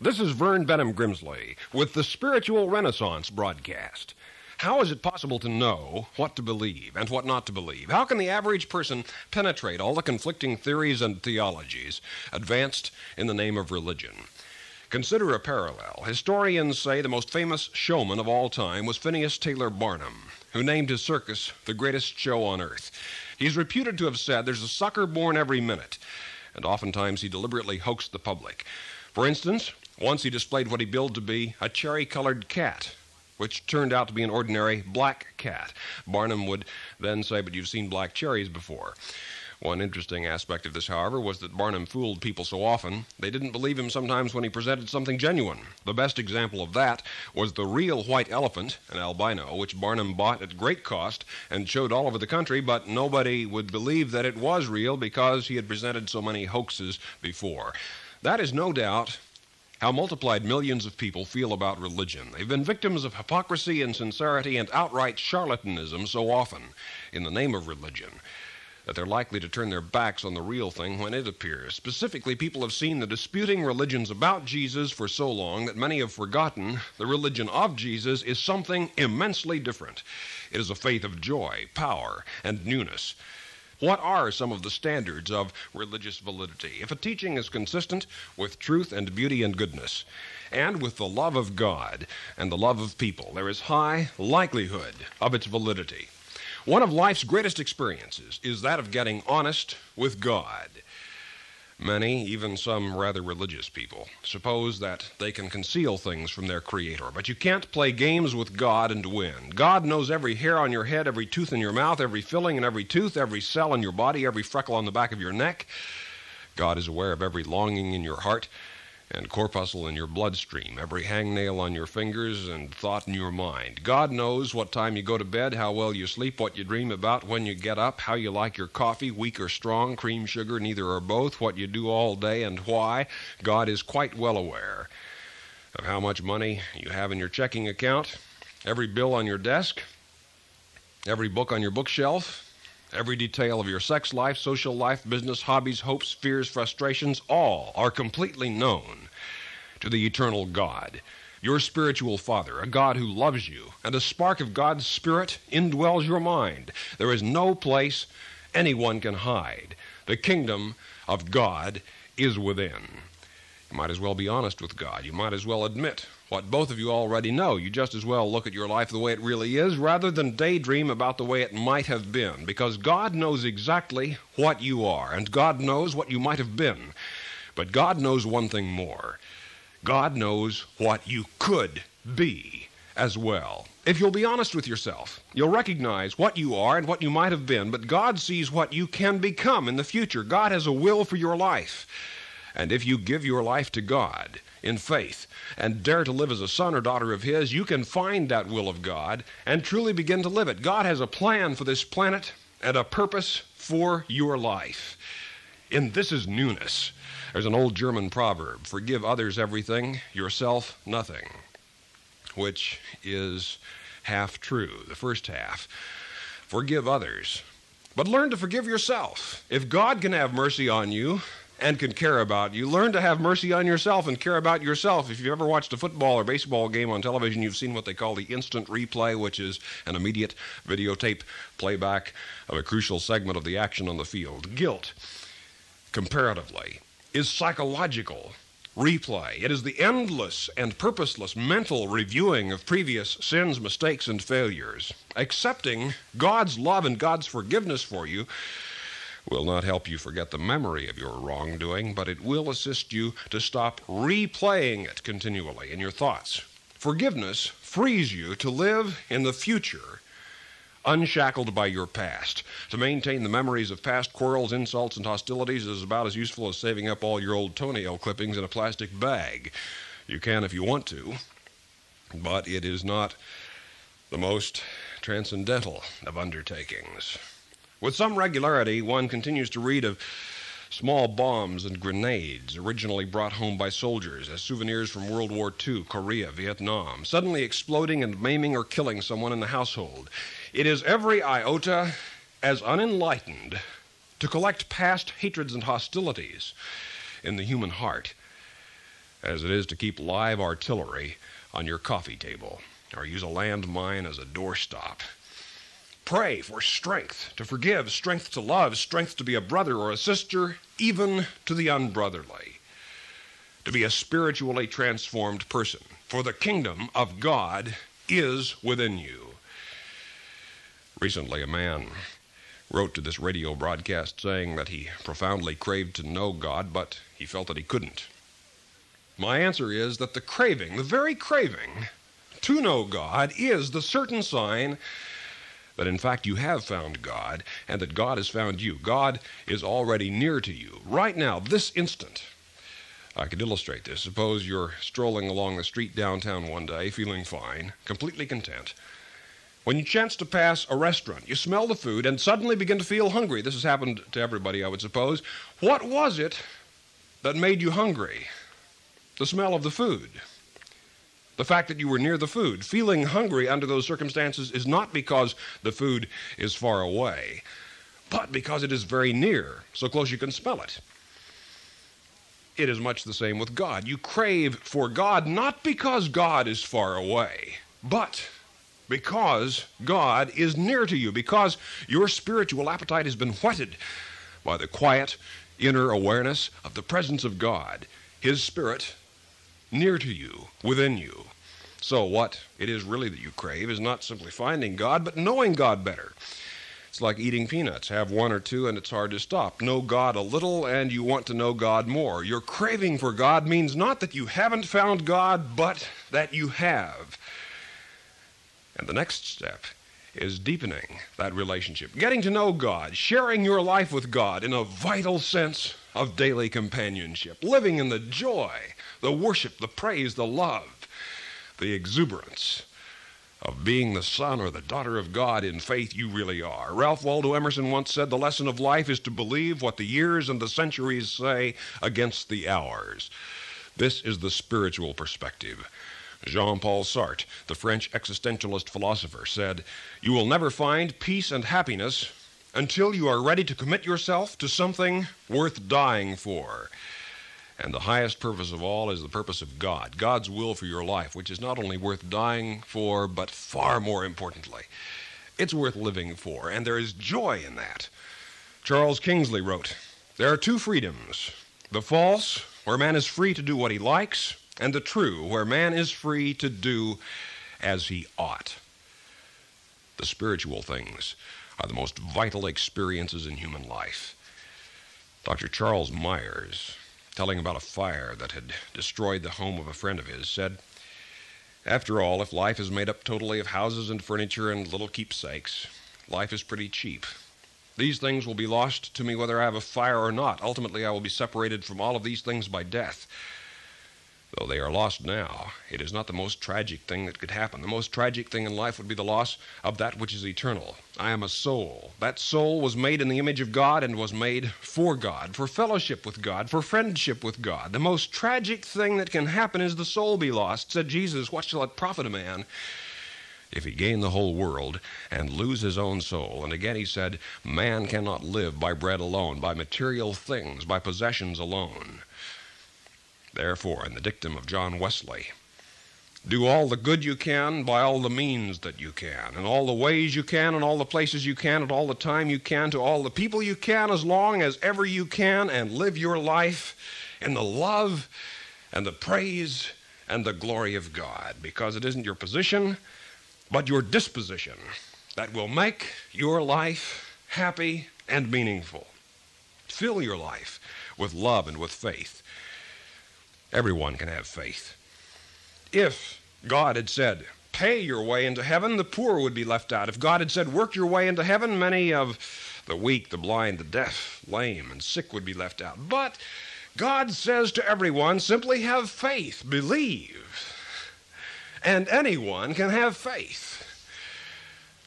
This is Vern Benham Grimsley with the Spiritual Renaissance broadcast. How is it possible to know what to believe and what not to believe? How can the average person penetrate all the conflicting theories and theologies advanced in the name of religion? Consider a parallel. Historians say the most famous showman of all time was Phineas Taylor Barnum, who named his circus the greatest show on earth. He's reputed to have said there's a sucker born every minute, and oftentimes he deliberately hoaxed the public. For instance, once he displayed what he billed to be a cherry colored cat, which turned out to be an ordinary black cat. Barnum would then say, But you've seen black cherries before. One interesting aspect of this, however, was that Barnum fooled people so often they didn't believe him sometimes when he presented something genuine. The best example of that was the real white elephant, an albino, which Barnum bought at great cost and showed all over the country, but nobody would believe that it was real because he had presented so many hoaxes before. That is no doubt how multiplied millions of people feel about religion. They've been victims of hypocrisy, insincerity, and outright charlatanism so often in the name of religion that they're likely to turn their backs on the real thing when it appears. Specifically, people have seen the disputing religions about Jesus for so long that many have forgotten the religion of Jesus is something immensely different. It is a faith of joy, power, and newness. What are some of the standards of religious validity? If a teaching is consistent with truth and beauty and goodness, and with the love of God and the love of people, there is high likelihood of its validity. One of life's greatest experiences is that of getting honest with God. Many, even some rather religious people, suppose that they can conceal things from their Creator. But you can't play games with God and win. God knows every hair on your head, every tooth in your mouth, every filling in every tooth, every cell in your body, every freckle on the back of your neck. God is aware of every longing in your heart and corpuscle in your bloodstream, every hangnail on your fingers and thought in your mind. God knows what time you go to bed, how well you sleep, what you dream about when you get up, how you like your coffee, weak or strong, cream, sugar, neither or both, what you do all day and why. God is quite well aware of how much money you have in your checking account, every bill on your desk, every book on your bookshelf, Every detail of your sex life, social life, business, hobbies, hopes, fears, frustrations, all are completely known to the eternal God, your spiritual Father, a God who loves you, and a spark of God's Spirit indwells your mind. There is no place anyone can hide. The kingdom of God is within. You might as well be honest with God. You might as well admit what both of you already know. You just as well look at your life the way it really is rather than daydream about the way it might have been, because God knows exactly what you are, and God knows what you might have been. But God knows one thing more God knows what you could be as well. If you'll be honest with yourself, you'll recognize what you are and what you might have been, but God sees what you can become in the future. God has a will for your life. And if you give your life to God in faith and dare to live as a son or daughter of His, you can find that will of God and truly begin to live it. God has a plan for this planet and a purpose for your life. And this is newness. There's an old German proverb forgive others everything, yourself nothing, which is half true, the first half. Forgive others, but learn to forgive yourself. If God can have mercy on you, and can care about you. Learn to have mercy on yourself and care about yourself. If you've ever watched a football or baseball game on television, you've seen what they call the instant replay, which is an immediate videotape playback of a crucial segment of the action on the field. Guilt, comparatively, is psychological replay. It is the endless and purposeless mental reviewing of previous sins, mistakes, and failures. Accepting God's love and God's forgiveness for you will not help you forget the memory of your wrongdoing, but it will assist you to stop replaying it continually in your thoughts. Forgiveness frees you to live in the future unshackled by your past. To maintain the memories of past quarrels, insults, and hostilities is about as useful as saving up all your old toenail clippings in a plastic bag. You can if you want to, but it is not the most transcendental of undertakings. With some regularity, one continues to read of small bombs and grenades originally brought home by soldiers as souvenirs from World War II, Korea, Vietnam, suddenly exploding and maiming or killing someone in the household. It is every iota as unenlightened to collect past hatreds and hostilities in the human heart as it is to keep live artillery on your coffee table or use a landmine as a doorstop. Pray for strength to forgive, strength to love, strength to be a brother or a sister, even to the unbrotherly. To be a spiritually transformed person, for the kingdom of God is within you. Recently, a man wrote to this radio broadcast saying that he profoundly craved to know God, but he felt that he couldn't. My answer is that the craving, the very craving to know God, is the certain sign that in fact you have found God and that God has found you. God is already near to you right now, this instant. I could illustrate this. Suppose you're strolling along the street downtown one day, feeling fine, completely content. When you chance to pass a restaurant, you smell the food and suddenly begin to feel hungry. This has happened to everybody, I would suppose. What was it that made you hungry? The smell of the food the fact that you were near the food. Feeling hungry under those circumstances is not because the food is far away, but because it is very near, so close you can smell it. It is much the same with God. You crave for God not because God is far away, but because God is near to you, because your spiritual appetite has been whetted by the quiet inner awareness of the presence of God, His Spirit near to you, within you. So, what it is really that you crave is not simply finding God, but knowing God better. It's like eating peanuts. Have one or two, and it's hard to stop. Know God a little, and you want to know God more. Your craving for God means not that you haven't found God, but that you have. And the next step is deepening that relationship, getting to know God, sharing your life with God in a vital sense of daily companionship, living in the joy, the worship, the praise, the love the exuberance of being the son or the daughter of God in faith you really are. Ralph Waldo Emerson once said the lesson of life is to believe what the years and the centuries say against the hours. This is the spiritual perspective. Jean Paul Sartre, the French existentialist philosopher, said, You will never find peace and happiness until you are ready to commit yourself to something worth dying for. And the highest purpose of all is the purpose of God, God's will for your life, which is not only worth dying for, but far more importantly, it's worth living for, and there is joy in that. Charles Kingsley wrote There are two freedoms the false, where man is free to do what he likes, and the true, where man is free to do as he ought. The spiritual things are the most vital experiences in human life. Dr. Charles Myers telling about a fire that had destroyed the home of a friend of his, said, After all, if life is made up totally of houses and furniture and little keepsakes, life is pretty cheap. These things will be lost to me whether I have a fire or not. Ultimately, I will be separated from all of these things by death. Though they are lost now, it is not the most tragic thing that could happen. The most tragic thing in life would be the loss of that which is eternal. I am a soul. That soul was made in the image of God and was made for God, for fellowship with God, for friendship with God. The most tragic thing that can happen is the soul be lost. Said Jesus, What shall it profit a man? if he gain the whole world and lose his own soul. And again he said, Man cannot live by bread alone, by material things, by possessions alone. Therefore, in the dictum of John Wesley, do all the good you can by all the means that you can, in all the ways you can, in all the places you can, at all the time you can, to all the people you can, as long as ever you can, and live your life in the love and the praise and the glory of God, because it isn't your position, but your disposition that will make your life happy and meaningful. Fill your life with love and with faith Everyone can have faith. If God had said, pay your way into heaven, the poor would be left out. If God had said, work your way into heaven, many of the weak, the blind, the deaf, lame, and sick would be left out. But God says to everyone, simply have faith, believe. And anyone can have faith.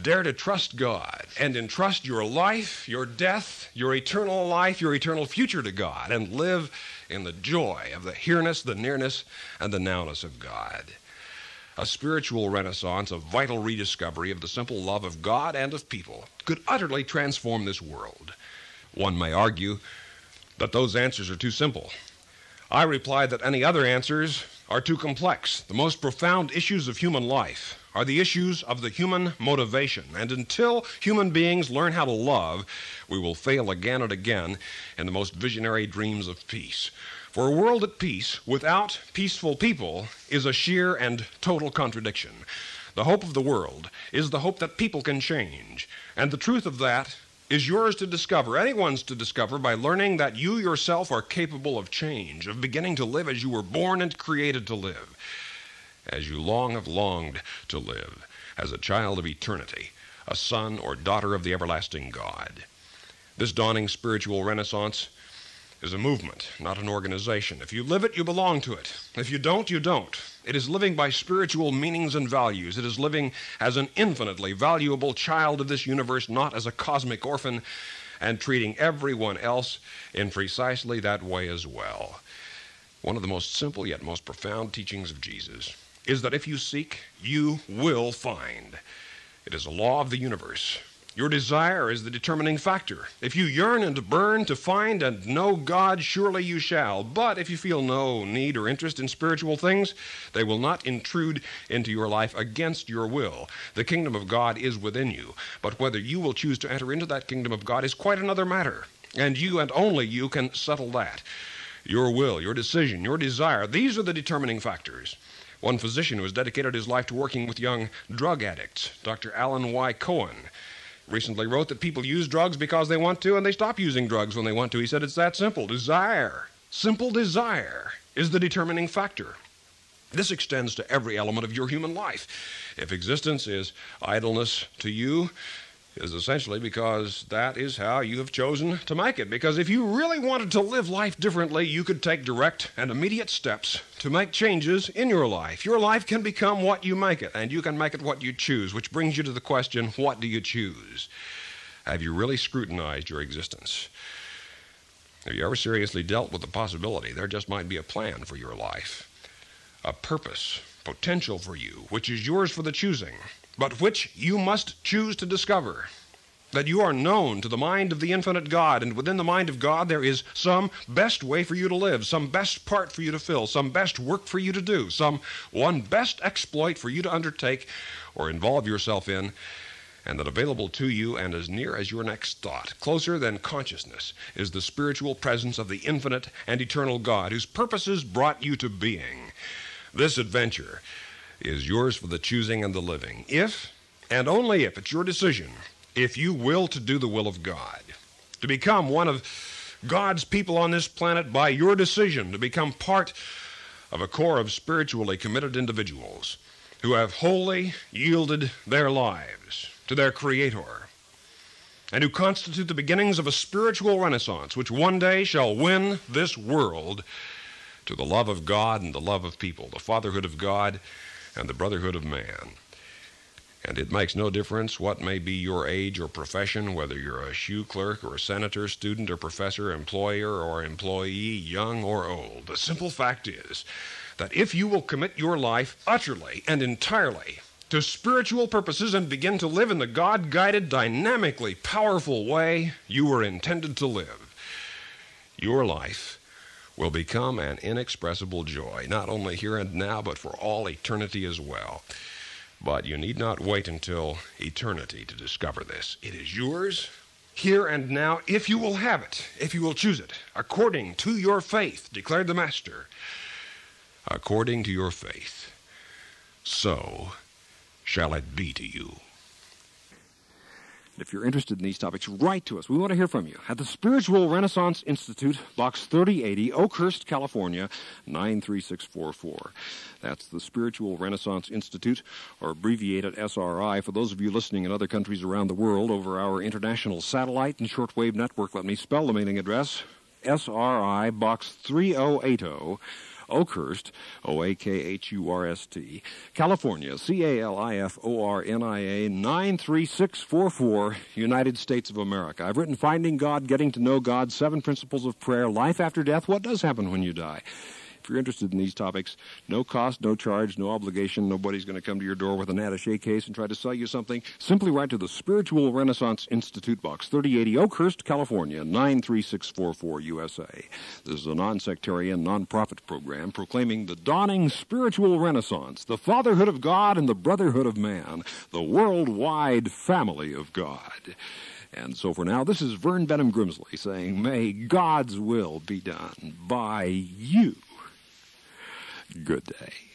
Dare to trust God and entrust your life, your death, your eternal life, your eternal future to God and live in the joy of the here-ness, the nearness, and the nowness of God. A spiritual renaissance, a vital rediscovery of the simple love of God and of people could utterly transform this world. One may argue that those answers are too simple. I reply that any other answers are too complex. The most profound issues of human life are the issues of the human motivation. And until human beings learn how to love, we will fail again and again in the most visionary dreams of peace. For a world at peace without peaceful people is a sheer and total contradiction. The hope of the world is the hope that people can change. And the truth of that is yours to discover, anyone's to discover, by learning that you yourself are capable of change, of beginning to live as you were born and created to live, as you long have longed to live, as a child of eternity, a son or daughter of the everlasting God. This dawning spiritual renaissance is a movement, not an organization. If you live it, you belong to it. If you don't, you don't. It is living by spiritual meanings and values. It is living as an infinitely valuable child of this universe, not as a cosmic orphan, and treating everyone else in precisely that way as well. One of the most simple yet most profound teachings of Jesus is that if you seek, you will find. It is a law of the universe. Your desire is the determining factor. If you yearn and burn to find and know God, surely you shall. But if you feel no need or interest in spiritual things, they will not intrude into your life against your will. The kingdom of God is within you. But whether you will choose to enter into that kingdom of God is quite another matter. And you and only you can settle that. Your will, your decision, your desire, these are the determining factors. One physician who has dedicated his life to working with young drug addicts, Dr. Allan Y. Cohen, recently wrote that people use drugs because they want to and they stop using drugs when they want to. He said it's that simple. Desire, simple desire, is the determining factor. This extends to every element of your human life. If existence is idleness to you, is essentially because that is how you have chosen to make it. Because if you really wanted to live life differently, you could take direct and immediate steps to make changes in your life. Your life can become what you make it, and you can make it what you choose, which brings you to the question what do you choose? Have you really scrutinized your existence? Have you ever seriously dealt with the possibility there just might be a plan for your life? A purpose, potential for you, which is yours for the choosing but which you must choose to discover. That you are known to the mind of the infinite God, and within the mind of God there is some best way for you to live, some best part for you to fill, some best work for you to do, some one best exploit for you to undertake or involve yourself in, and that available to you and as near as your next thought, closer than consciousness, is the spiritual presence of the infinite and eternal God whose purposes brought you to being. This adventure is yours for the choosing and the living. If, and only if, it's your decision, if you will to do the will of God, to become one of God's people on this planet by your decision, to become part of a corps of spiritually committed individuals who have wholly yielded their lives to their Creator and who constitute the beginnings of a spiritual renaissance which one day shall win this world to the love of God and the love of people, the fatherhood of God and the brotherhood of man. And it makes no difference what may be your age or profession, whether you're a shoe clerk or a senator, student or professor, employer or employee, young or old. The simple fact is that if you will commit your life utterly and entirely to spiritual purposes and begin to live in the God guided, dynamically powerful way you were intended to live, your life will become an inexpressible joy, not only here and now, but for all eternity as well. But you need not wait until eternity to discover this. It is yours here and now if you will have it, if you will choose it, according to your faith, declared the Master. According to your faith, so shall it be to you. If you're interested in these topics, write to us. We want to hear from you at the Spiritual Renaissance Institute, Box 3080, Oakhurst, California, 93644. That's the Spiritual Renaissance Institute, or abbreviated SRI, for those of you listening in other countries around the world over our international satellite and shortwave network. Let me spell the mailing address SRI, Box 3080. Oakhurst, O A K H U R S T, California, C A L I F O R N I A 93644, United States of America. I've written Finding God, Getting to Know God, Seven Principles of Prayer, Life After Death, What Does Happen When You Die. If you're interested in these topics, no cost, no charge, no obligation. Nobody's going to come to your door with an attache case and try to sell you something. Simply write to the Spiritual Renaissance Institute Box, 3080 Oakhurst, California, 93644 USA. This is a non-sectarian, non-profit program proclaiming the dawning spiritual renaissance, the fatherhood of God and the brotherhood of man, the worldwide family of God. And so for now, this is Vern Benham Grimsley saying, May God's will be done by you. Good day.